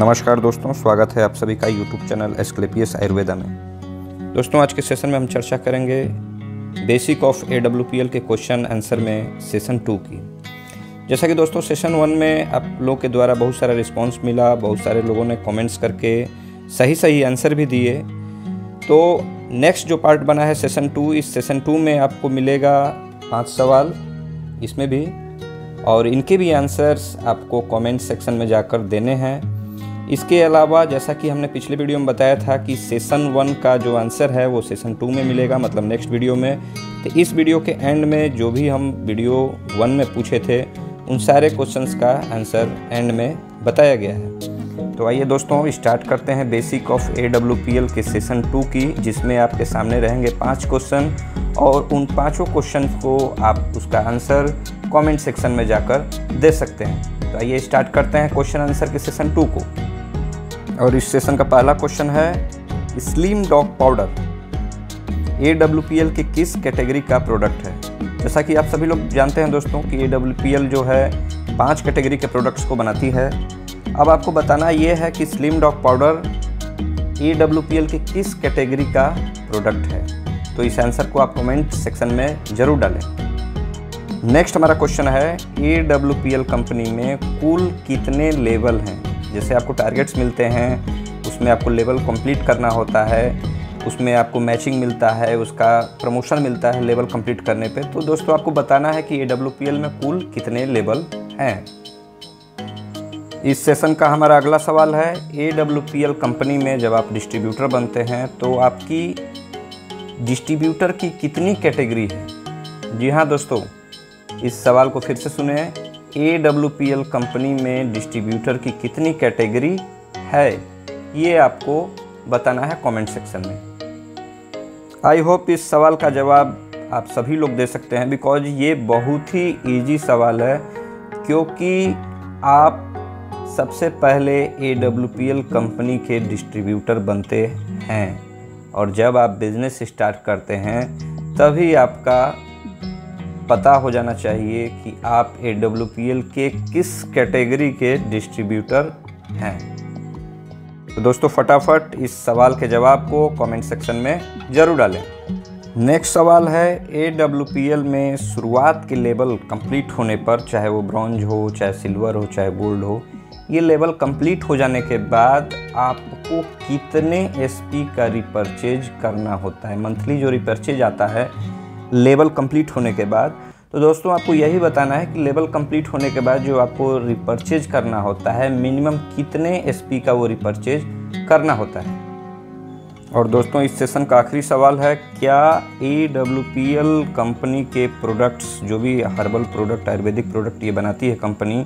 नमस्कार दोस्तों, स्वागत है आप सभी का यूट्यूब चैनल एस्क्लेपियस आयुर्वेदा में। दोस्तों, आज के सेशन में हम चर्चा करेंगे basic of A W P L के क्वेश्चन आंसर में सेशन टू की। जैसा कि दोस्तों सेशन वन में आप लोग के द्वारा बहुत सारा रिस्पॉन्स मिला, बहुत सारे लोगों ने कमेंट्स करके सही सही आंसर भी दिए। तो नेक्स्ट जो पार्ट बना है सेशन टू इस सेशन टू में आपको मिलेगा पाँच सवाल, इसमें भी। और इनके भी आंसर्स आपको कमेंट सेक्शन में जाकर देने हैं। इसके अलावा, जैसा कि हमने पिछले वीडियो में बताया था कि सेशन वन का जो आंसर है, वो सेशन टू में मिलेगा मतलब नेक्स्ट वीडियो में। तो इस वीडियो के एंड में जो भी हम वीडियो वन में पूछे थे, उन सारे क्वेश्चंस का आंसर एंड में बताया गया है। तो आइए दोस्तों स्टार्ट करते हैं basic of A W P L के सेशन टू की, जिसमें आपके सामने रहेंगे पाँच क्वेश्चन और उन पाँचों क्वेश्चन को आप उसका आंसर कमेंट सेक्शन में जाकर दे सकते हैं। तो आइए स्टार्ट करते हैं क्वेश्चन आंसर के सेशन टू को। और इस सेशन का पहला क्वेश्चन है slim dog powder A W P L के किस कैटेगरी का प्रोडक्ट है? जैसा कि आप सभी लोग जानते हैं दोस्तों कि ए डब्ल्यू पी एल जो है, पाँच कैटेगरी के प्रोडक्ट्स को बनाती है। अब आपको बताना ये है कि slim dog powder A W P L के किस कैटेगरी का प्रोडक्ट है। तो इस आंसर को आप कमेंट सेक्शन में ज़रूर डालें। नेक्स्ट हमारा क्वेश्चन है A W P L company में कुल कितने लेवल हैं? जैसे आपको टारगेट्स मिलते हैं, उसमें आपको लेवल कंप्लीट करना होता है, उसमें आपको मैचिंग मिलता है, उसका प्रमोशन मिलता है लेवल कंप्लीट करने पे। तो दोस्तों, आपको बताना है कि ए में कुल कितने लेवल हैं। इस सेशन का हमारा अगला सवाल है ए कंपनी में जब आप डिस्ट्रीब्यूटर बनते हैं तो आपकी डिस्ट्रीब्यूटर की कितनी कैटेगरी है? जी हाँ दोस्तों, इस सवाल को फिर से सुने। A W P L company में डिस्ट्रीब्यूटर की कितनी कैटेगरी है? ये आपको बताना है कमेंट सेक्शन में। आई होप इस सवाल का जवाब आप सभी लोग दे सकते हैं बिकॉज़ ये बहुत ही इजी सवाल है, क्योंकि आप सबसे पहले A W P L company के डिस्ट्रीब्यूटर बनते हैं, और जब आप बिज़नेस स्टार्ट करते हैं, तभी आपका पता हो जाना चाहिए कि आप ए के किस कैटेगरी के डिस्ट्रीब्यूटर हैं। तो दोस्तों, फटाफट इस सवाल के जवाब को कमेंट सेक्शन में ज़रूर डालें। नेक्स्ट सवाल है ए में शुरुआत के लेवल कंप्लीट होने पर, चाहे वो ब्रॉन्ज हो, चाहे सिल्वर हो, चाहे गोल्ड हो, ये लेवल कंप्लीट हो जाने के बाद आपको कितने एसपी का रिपर्चेज करना होता है? मंथली जो रिपर्चेज आता है लेवल कंप्लीट होने के बाद तो दोस्तों आपको यही बताना है कि लेवल कंप्लीट होने के बाद जो आपको रिपर्चेज करना होता है मिनिमम कितने एसपी का वो रिपर्चेज करना होता है। और दोस्तों इस सेशन का आखिरी सवाल है, क्या ए कंपनी के प्रोडक्ट्स जो भी हर्बल प्रोडक्ट आयुर्वेदिक प्रोडक्ट ये बनाती है कंपनी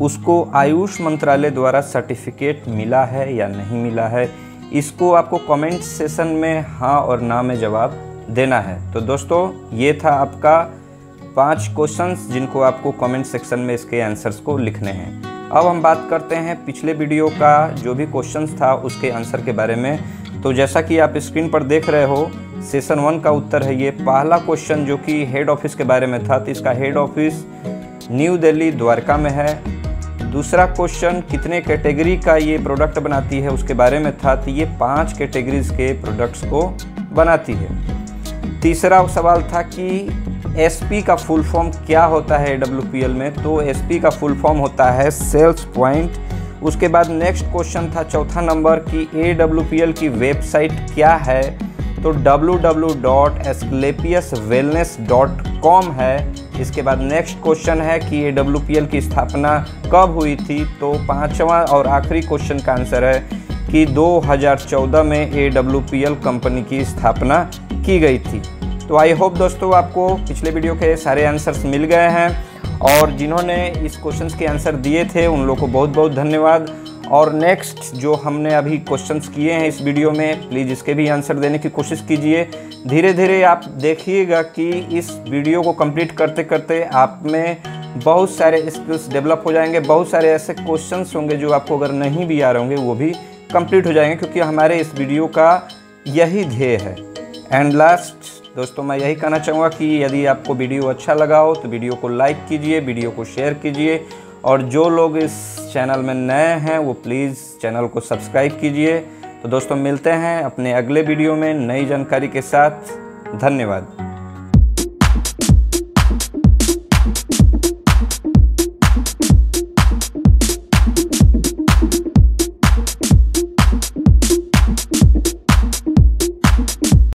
उसको आयुष मंत्रालय द्वारा सर्टिफिकेट मिला है या नहीं मिला है? इसको आपको कमेंट सेशन में हाँ और ना में जवाब देना है। तो दोस्तों, ये था आपका पाँच क्वेश्चंस जिनको आपको कमेंट सेक्शन में इसके आंसर्स को लिखने हैं। अब हम बात करते हैं पिछले वीडियो का जो भी क्वेश्चंस था उसके आंसर के बारे में। तो जैसा कि आप स्क्रीन पर देख रहे हो सेशन वन का उत्तर है ये पहला क्वेश्चन जो कि हेड ऑफ़िस के बारे में था। तो इसका head office new Delhi Dwarka में है। दूसरा क्वेश्चन कितने कैटेगरी का ये प्रोडक्ट बनाती है उसके बारे में था। तो ये पाँच कैटेगरीज के प्रोडक्ट्स को बनाती है। तीसरा सवाल था कि एसपी का फुल फॉर्म क्या होता है डब्ल्यू में? तो एसपी का फुल फॉर्म होता है सेल्स पॉइंट उसके बाद नेक्स्ट क्वेश्चन था चौथा नंबर कि ए की वेबसाइट क्या है? तो www.asclepiuswellness.com है. इसके बाद नेक्स्ट क्वेश्चन है कि ए की स्थापना कब हुई थी? तो पांचवा और आखिरी क्वेश्चन का आंसर है कि 2014 में ए कंपनी की स्थापना की गई थी। तो आई होप दोस्तों आपको पिछले वीडियो के सारे आंसर्स मिल गए हैं और जिन्होंने इस क्वेश्चंस के आंसर दिए थे, उन लोगों को बहुत बहुत धन्यवाद। और नेक्स्ट जो हमने अभी क्वेश्चंस किए हैं इस वीडियो में प्लीज़ इसके भी आंसर देने की कोशिश कीजिए। धीरे धीरे आप देखिएगा कि इस वीडियो को कंप्लीट करते करते आप में बहुत सारे स्किल्स डेवलप हो जाएँगे, बहुत सारे ऐसे क्वेश्चंस होंगे जो आपको अगर नहीं भी आ रहे होंगे, वो भी कंप्लीट हो जाएँगे, क्योंकि हमारे इस वीडियो का यही ध्येय है। एंड लास्ट दोस्तों, मैं यही कहना चाहूँगा कि यदि आपको वीडियो अच्छा लगा हो तो वीडियो को लाइक कीजिए, वीडियो को शेयर कीजिए, और जो लोग इस चैनल में नए हैं, वो प्लीज़ चैनल को सब्सक्राइब कीजिए। तो दोस्तों, मिलते हैं अपने अगले वीडियो में नई जानकारी के साथ। धन्यवाद।